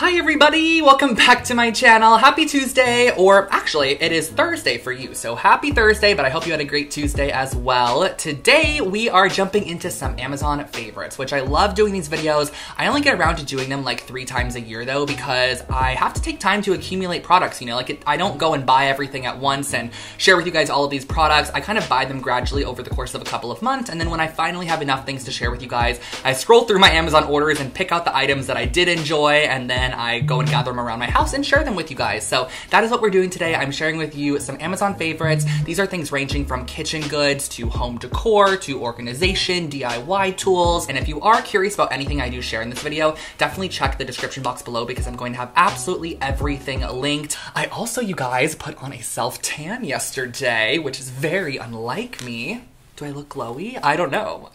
Hi everybody, welcome back to my channel. Happy Tuesday, or actually it is Thursday for you, so happy Thursday, but I hope you had a great Tuesday as well. Today we are jumping into some Amazon favorites, which I love doing these videos. I only get around to doing them like three times a year though, because I have to take time to accumulate products, you know, like it, I don't go and buy everything at once and share with you guys all of these products. I kind of buy them gradually over the course of a couple of months, and then when I finally have enough things to share with you guys, I scroll through my Amazon orders and pick out the items that I did enjoy, and then then I go and gather them around my house and share them with you guys. So that is what we're doing today. I'm sharing with you some Amazon favorites. These are things ranging from kitchen goods to home decor to organization, DIY tools. And if you are curious about anything I do share in this video, definitely check the description box below because I'm going to have absolutely everything linked. I also, you guys, put on a self tan yesterday, which is very unlike me. Do I look glowy? I don't know.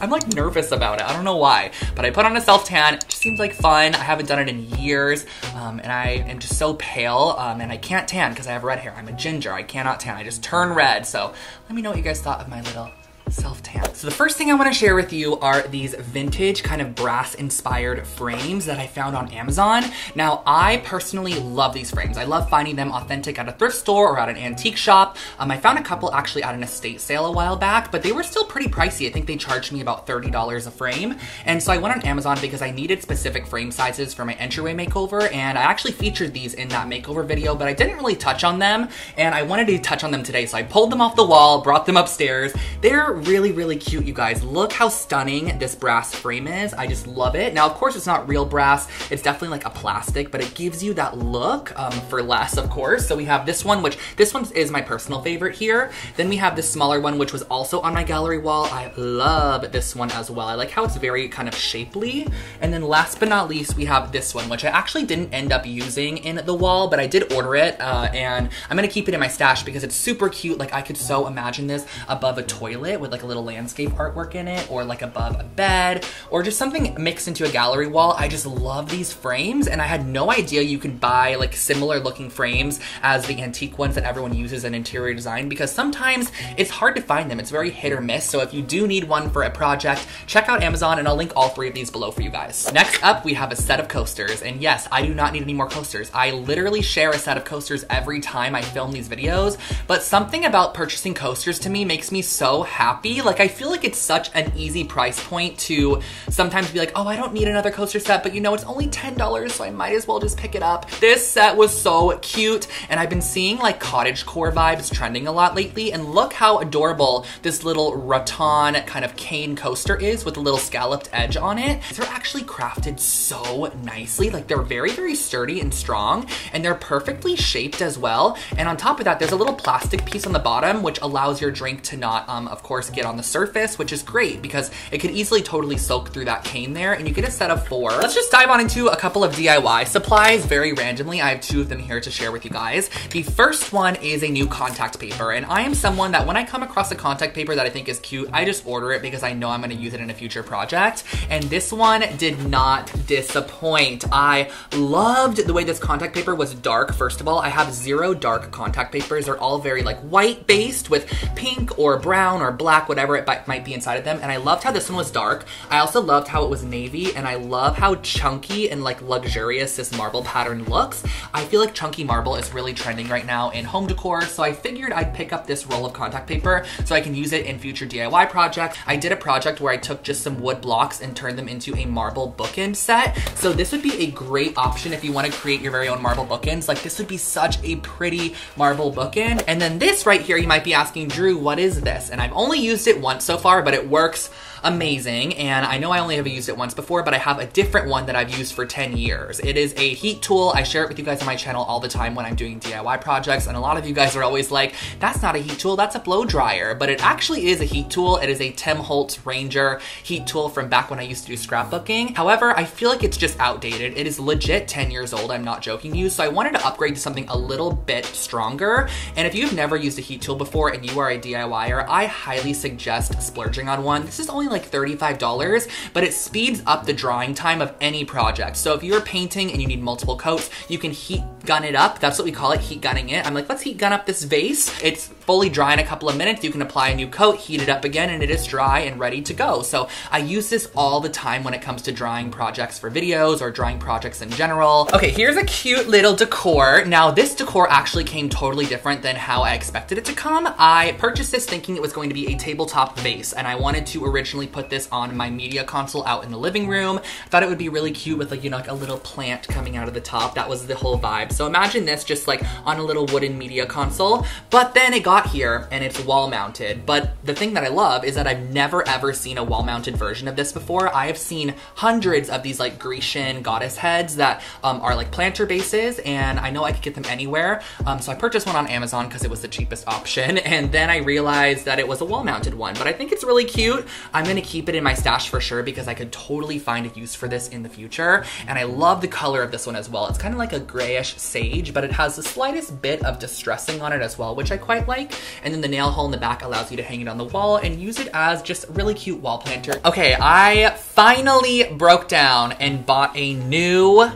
I'm like nervous about it. I don't know why, but I put on a self tan. It just seems like fun. I haven't done it in years, um, and I am just so pale, um, and I can't tan because I have red hair. I'm a ginger. I cannot tan. I just turn red. So let me know what you guys thought of my little self-tan. So the first thing I wanna share with you are these vintage kind of brass inspired frames that I found on Amazon. Now, I personally love these frames. I love finding them authentic at a thrift store or at an antique shop. Um, I found a couple actually at an estate sale a while back, but they were still pretty pricey. I think they charged me about $30 a frame. And so I went on Amazon because I needed specific frame sizes for my entryway makeover, and I actually featured these in that makeover video, but I didn't really touch on them, and I wanted to touch on them today. So I pulled them off the wall, brought them upstairs. They're really, really cute, you guys. Look how stunning this brass frame is. I just love it. Now, of course, it's not real brass. It's definitely like a plastic, but it gives you that look um, for less, of course. So we have this one, which this one is my personal favorite here. Then we have this smaller one, which was also on my gallery wall. I love this one as well. I like how it's very kind of shapely. And then last but not least, we have this one, which I actually didn't end up using in the wall, but I did order it. Uh, and I'm gonna keep it in my stash because it's super cute. Like I could so imagine this above a toilet with like a little landscape artwork in it or like above a bed or just something mixed into a gallery wall. I just love these frames and I had no idea you could buy like similar looking frames as the antique ones that everyone uses in interior design because sometimes it's hard to find them. It's very hit or miss. So if you do need one for a project, check out Amazon and I'll link all three of these below for you guys. Next up, we have a set of coasters. And yes, I do not need any more coasters. I literally share a set of coasters every time I film these videos, but something about purchasing coasters to me makes me so happy. Like I feel like it's such an easy price point to sometimes be like, oh, I don't need another coaster set, but you know, it's only $10, so I might as well just pick it up. This set was so cute, and I've been seeing like cottage core vibes trending a lot lately, and look how adorable this little rattan kind of cane coaster is with a little scalloped edge on it. They're actually crafted so nicely. Like they're very, very sturdy and strong, and they're perfectly shaped as well. And on top of that, there's a little plastic piece on the bottom, which allows your drink to not, um, of course, get on the surface, which is great because it could easily totally soak through that cane there, and you get a set of four. Let's just dive on into a couple of DIY supplies very randomly. I have two of them here to share with you guys. The first one is a new contact paper, and I am someone that when I come across a contact paper that I think is cute, I just order it because I know I'm gonna use it in a future project. And this one did not disappoint. I loved the way this contact paper was dark, first of all. I have zero dark contact papers. They're all very like white based with pink or brown or black, whatever it might be inside of them. And I loved how this one was dark. I also loved how it was navy and I love how chunky and like luxurious this marble pattern looks. I feel like chunky marble is really trending right now in home decor. So I figured I'd pick up this roll of contact paper so I can use it in future DIY projects. I did a project where I took just some wood blocks and turned them into a marble bookend set. So this would be a great option if you want to create your very own marble bookends. Like this would be such a pretty marble bookend. And then this right here, you might be asking, Drew, what is this? And I've only used it once so far, but it works amazing. And I know I only have used it once before, but I have a different one that I've used for 10 years. It is a heat tool. I share it with you guys on my channel all the time when I'm doing DIY projects. And a lot of you guys are always like, that's not a heat tool, that's a blow dryer. But it actually is a heat tool. It is a Tim Holtz Ranger heat tool from back when I used to do scrapbooking. However, I feel like it's just outdated. It is legit 10 years old. I'm not joking you. So I wanted to upgrade to something a little bit stronger. And if you've never used a heat tool before and you are a DIYer, I highly suggest splurging on one. This is only like $35, but it speeds up the drying time of any project. So if you're painting and you need multiple coats, you can heat gun it up. That's what we call it, heat gunning it. I'm like, let's heat gun up this vase. It's fully dry in a couple of minutes. You can apply a new coat, heat it up again, and it is dry and ready to go. So I use this all the time when it comes to drying projects for videos or drying projects in general. Okay, here's a cute little decor. Now this decor actually came totally different than how I expected it to come. I purchased this thinking it was going to be a tabletop vase and I wanted to originally put this on my media console out in the living room. I thought it would be really cute with like, you know, like a little plant coming out of the top. That was the whole vibe. So imagine this just like on a little wooden media console, but then it got here and it's wall mounted. But the thing that I love is that I've never ever seen a wall mounted version of this before. I have seen hundreds of these like Grecian goddess heads that um, are like planter bases and I know I could get them anywhere. Um, so I purchased one on Amazon because it was the cheapest option and then I realized that it was a wall mounted one, but I think it's really cute. I'm gonna keep it in my stash for sure because I could totally find a use for this in the future. And I love the color of this one as well. It's kind of like a grayish sage, but it has the slightest bit of distressing on it as well, which I quite like. And then the nail hole in the back allows you to hang it on the wall and use it as just a really cute wall planter. Okay, I finally broke down and bought a new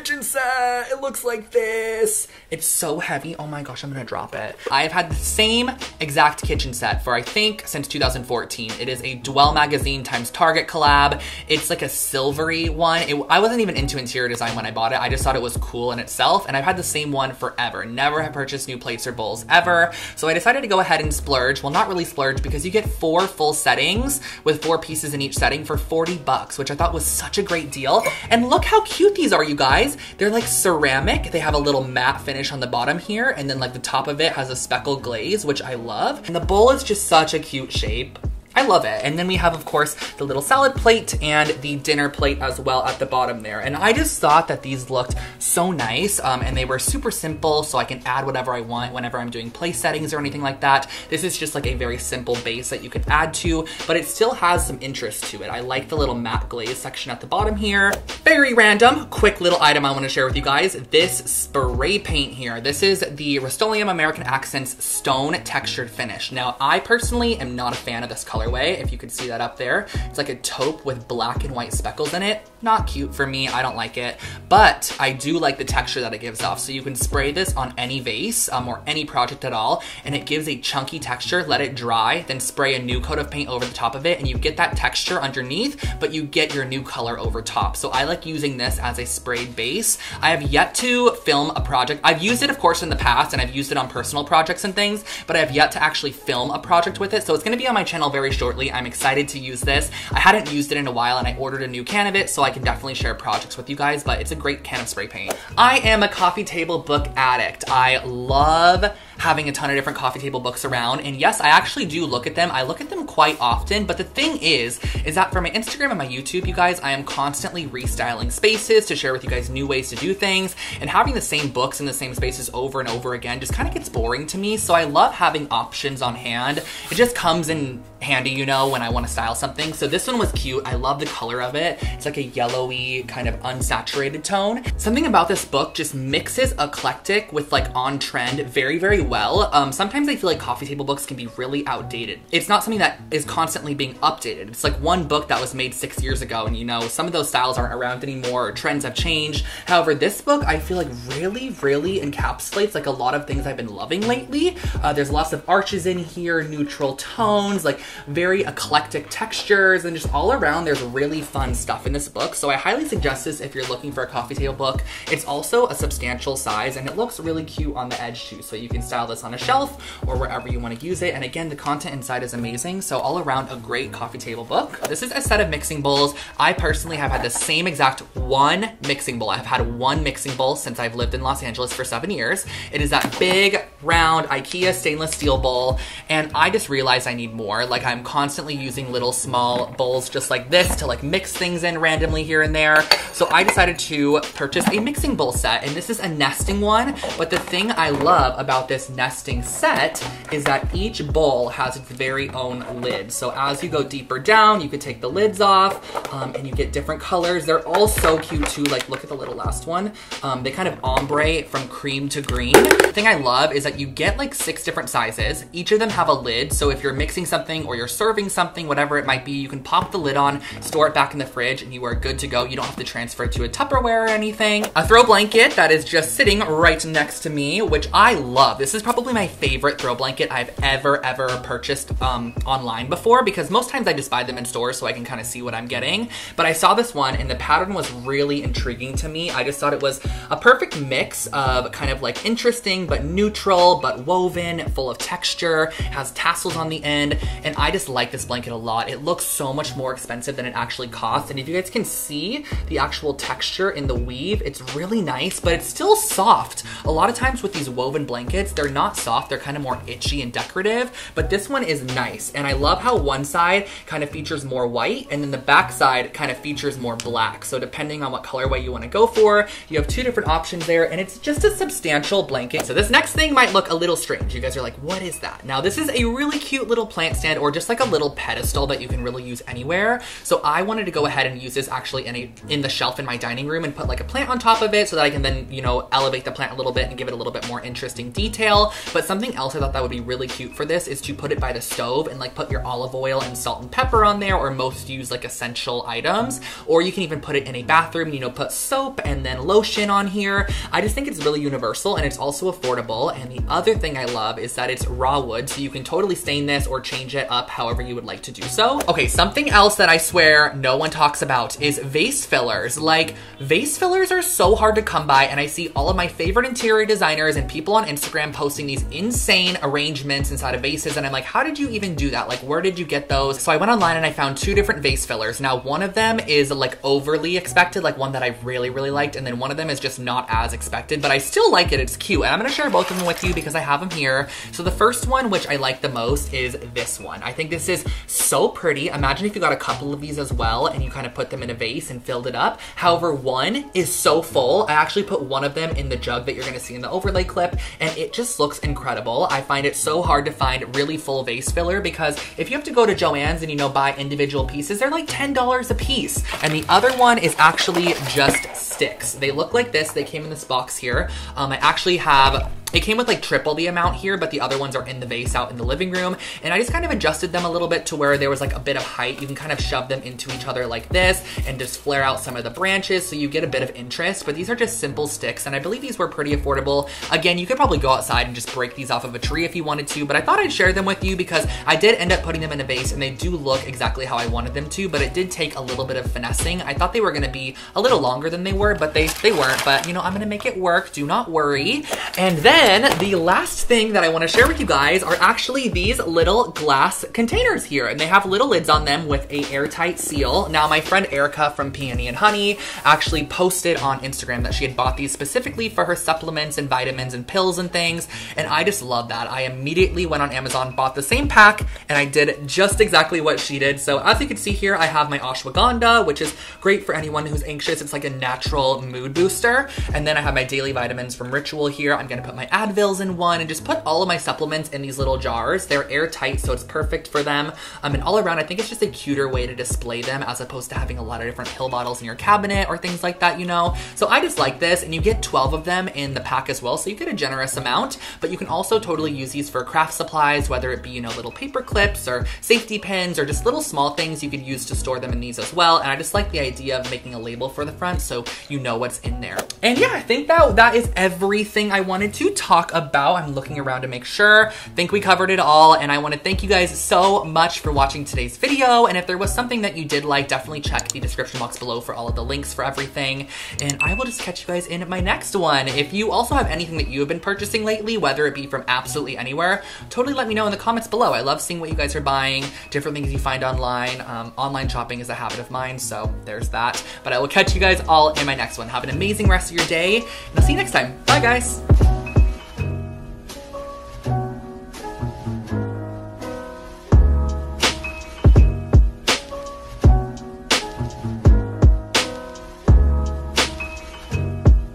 kitchen set. It looks like this. It's so heavy. Oh my gosh, I'm gonna drop it. I've had the same exact kitchen set for I think since 2014. It is a Dwell Magazine times Target collab. It's like a silvery one. It, I wasn't even into interior design when I bought it. I just thought it was cool in itself and I've had the same one forever. Never have purchased new plates or bowls ever. So I decided to go ahead and splurge. Well, not really splurge because you get four full settings with four pieces in each setting for 40 bucks, which I thought was such a great deal. And look how cute these are, you guys They're like ceramic. They have a little matte finish on the bottom here, and then like the top of it has a speckled glaze, which I love. And the bowl is just such a cute shape. I love it. And then we have, of course, the little salad plate and the dinner plate as well at the bottom there. And I just thought that these looked so nice um, and they were super simple so I can add whatever I want whenever I'm doing place settings or anything like that. This is just like a very simple base that you can add to, but it still has some interest to it. I like the little matte glaze section at the bottom here. Very random, quick little item I wanna share with you guys. This spray paint here. This is the Rust-Oleum American Accents Stone Textured Finish. Now, I personally am not a fan of this color if you could see that up there. It's like a taupe with black and white speckles in it. Not cute for me, I don't like it, but I do like the texture that it gives off. So you can spray this on any vase um, or any project at all, and it gives a chunky texture, let it dry, then spray a new coat of paint over the top of it, and you get that texture underneath, but you get your new color over top. So I like using this as a sprayed base. I have yet to film a project. I've used it, of course, in the past, and I've used it on personal projects and things, but I have yet to actually film a project with it. So it's gonna be on my channel very shortly. I'm excited to use this. I hadn't used it in a while, and I ordered a new can of it, so I I can definitely share projects with you guys, but it's a great can of spray paint. I am a coffee table book addict. I love having a ton of different coffee table books around. And yes, I actually do look at them. I look at them quite often, but the thing is, is that for my Instagram and my YouTube, you guys, I am constantly restyling spaces to share with you guys new ways to do things. And having the same books in the same spaces over and over again just kind of gets boring to me. So I love having options on hand. It just comes in handy, you know, when I want to style something. So this one was cute. I love the color of it. It's like a yellowy, kind of unsaturated tone. Something about this book just mixes eclectic with like on trend very, very well. Um, sometimes I feel like coffee table books can be really outdated. It's not something that is constantly being updated. It's like one book that was made six years ago and you know, some of those styles aren't around anymore or trends have changed. However, this book I feel like really, really encapsulates like a lot of things I've been loving lately. Uh, there's lots of arches in here, neutral tones, like very eclectic textures, and just all around there's really fun stuff in this book. So I highly suggest this if you're looking for a coffee table book. It's also a substantial size and it looks really cute on the edge too. So you can style this on a shelf or wherever you want to use it. And again, the content inside is amazing. So all around a great coffee table book. This is a set of mixing bowls. I personally have had the same exact one mixing bowl. I've had one mixing bowl since I've lived in Los Angeles for seven years. It is that big, round Ikea stainless steel bowl. And I just realized I need more. Like I'm constantly using little small bowls just like this to like mix things in randomly here and there. So I decided to purchase a mixing bowl set and this is a nesting one. But the thing I love about this nesting set is that each bowl has its very own lid. So as you go deeper down, you could take the lids off um, and you get different colors. They're all so cute too. Like look at the little last one. Um, they kind of ombre from cream to green. The thing I love is that you get like six different sizes. Each of them have a lid. So if you're mixing something or you're serving something, whatever it might be, you can pop the lid on, store it back in the fridge, and you are good to go. You don't have to transfer it to a Tupperware or anything. A throw blanket that is just sitting right next to me, which I love. This is probably my favorite throw blanket I've ever, ever purchased um, online before because most times I just buy them in stores so I can kind of see what I'm getting. But I saw this one and the pattern was really intriguing to me. I just thought it was a perfect mix of kind of like interesting but neutral but woven, full of texture, has tassels on the end, and I just like this blanket a lot. It looks so much more expensive than it actually costs. And if you guys can see the actual texture in the weave, it's really nice, but it's still soft. A lot of times with these woven blankets, they're not soft, they're kind of more itchy and decorative, but this one is nice. And I love how one side kind of features more white and then the back side kind of features more black. So depending on what colorway you want to go for, you have two different options there and it's just a substantial blanket. So this next thing might look a little strange. You guys are like, what is that? Now this is a really cute little plant stand or just like a little pedestal that you can really use anywhere. So I wanted to go ahead and use this actually in a in the shelf in my dining room and put like a plant on top of it so that I can then, you know, elevate the plant a little bit and give it a little bit more interesting detail. But something else I thought that would be really cute for this is to put it by the stove and like put your olive oil and salt and pepper on there or most use like essential items. Or you can even put it in a bathroom, you know, put soap and then lotion on here. I just think it's really universal and it's also affordable. And the other thing I love is that it's raw wood, so you can totally stain this or change it up however you would like to do so. Okay, something else that I swear no one talks about is vase fillers. Like, vase fillers are so hard to come by, and I see all of my favorite interior designers and people on Instagram posting these insane arrangements inside of vases, and I'm like, how did you even do that? Like, where did you get those? So I went online and I found two different vase fillers. Now, one of them is like overly expected, like one that I really, really liked, and then one of them is just not as expected, but I still like it. It's cute, and I'm gonna share both of them with you because I have them here. So the first one, which I like the most, is this one. I think this is so pretty. Imagine if you got a couple of these as well and you kind of put them in a vase and filled it up. However, one is so full. I actually put one of them in the jug that you're gonna see in the overlay clip and it just looks incredible. I find it so hard to find really full vase filler because if you have to go to Joann's and you know buy individual pieces, they're like $10 a piece. And the other one is actually just sticks. They look like this. They came in this box here. Um, I actually have it came with like triple the amount here, but the other ones are in the vase out in the living room. And I just kind of adjusted them a little bit to where there was like a bit of height. You can kind of shove them into each other like this and just flare out some of the branches so you get a bit of interest. But these are just simple sticks and I believe these were pretty affordable. Again, you could probably go outside and just break these off of a tree if you wanted to, but I thought I'd share them with you because I did end up putting them in a vase and they do look exactly how I wanted them to, but it did take a little bit of finessing. I thought they were gonna be a little longer than they were, but they, they weren't. But you know, I'm gonna make it work, do not worry. And then the last thing that I want to share with you guys are actually these little glass containers here. And they have little lids on them with a airtight seal. Now, my friend Erica from Peony and Honey actually posted on Instagram that she had bought these specifically for her supplements and vitamins and pills and things. And I just love that. I immediately went on Amazon, bought the same pack, and I did just exactly what she did. So as you can see here, I have my ashwagandha, which is great for anyone who's anxious. It's like a natural mood booster. And then I have my daily vitamins from Ritual here. I'm gonna put my Advils in one and just put all of my supplements in these little jars. They're airtight, so it's perfect for them. Um, and all around, I think it's just a cuter way to display them as opposed to having a lot of different pill bottles in your cabinet or things like that, you know? So I just like this, and you get 12 of them in the pack as well, so you get a generous amount, but you can also totally use these for craft supplies, whether it be, you know, little paper clips or safety pins or just little small things you could use to store them in these as well. And I just like the idea of making a label for the front so you know what's in there. And yeah, I think that that is everything I wanted to talk about. I'm looking around to make sure. think we covered it all, and I want to thank you guys so much for watching today's video. And if there was something that you did like, definitely check the description box below for all of the links for everything. And I will just catch you guys in my next one. If you also have anything that you have been purchasing lately, whether it be from absolutely anywhere, totally let me know in the comments below. I love seeing what you guys are buying, different things you find online. Um, online shopping is a habit of mine, so there's that. But I will catch you guys all in my next one. Have an amazing rest of your day, and I'll see you next time. Bye, guys.